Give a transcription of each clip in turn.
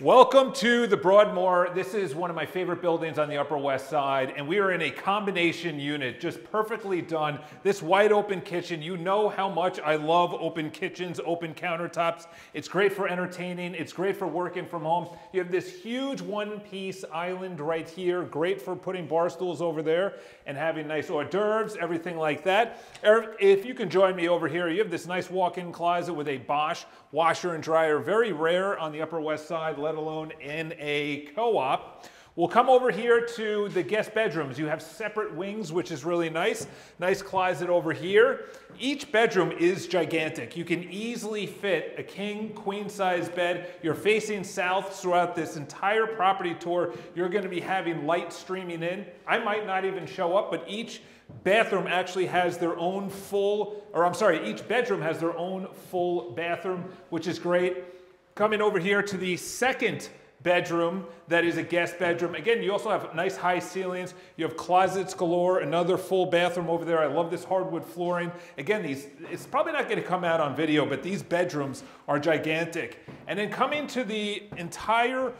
Welcome to the Broadmoor. This is one of my favorite buildings on the Upper West Side, and we are in a combination unit, just perfectly done. This wide open kitchen, you know how much I love open kitchens, open countertops. It's great for entertaining, it's great for working from home. You have this huge one piece island right here, great for putting bar stools over there and having nice hors d'oeuvres, everything like that. If you can join me over here, you have this nice walk-in closet with a Bosch washer and dryer, very rare on the Upper West Side let alone in a co-op. We'll come over here to the guest bedrooms. You have separate wings, which is really nice. Nice closet over here. Each bedroom is gigantic. You can easily fit a king, queen size bed. You're facing south throughout this entire property tour. You're gonna be having light streaming in. I might not even show up, but each bathroom actually has their own full, or I'm sorry, each bedroom has their own full bathroom, which is great. Coming over here to the second bedroom that is a guest bedroom. Again, you also have nice high ceilings. You have closets galore, another full bathroom over there. I love this hardwood flooring. Again, these it's probably not gonna come out on video, but these bedrooms are gigantic. And then coming to the entire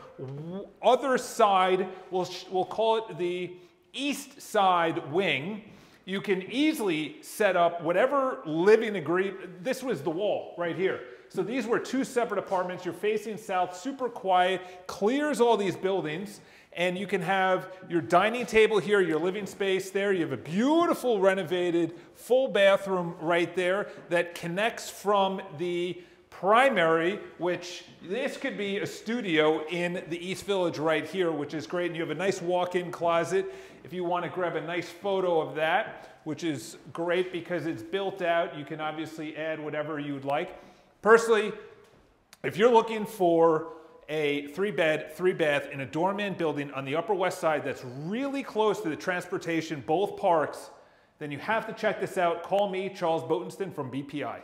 other side, we'll, we'll call it the east side wing, you can easily set up whatever living agreement. This was the wall right here. So these were two separate apartments. You're facing south, super quiet, clears all these buildings. And you can have your dining table here, your living space there. You have a beautiful renovated full bathroom right there that connects from the primary, which this could be a studio in the East Village right here, which is great. And you have a nice walk-in closet if you want to grab a nice photo of that, which is great because it's built out. You can obviously add whatever you would like. Personally, if you're looking for a three bed, three bath in a doorman building on the Upper West Side that's really close to the transportation, both parks, then you have to check this out. Call me, Charles Botensten from BPI.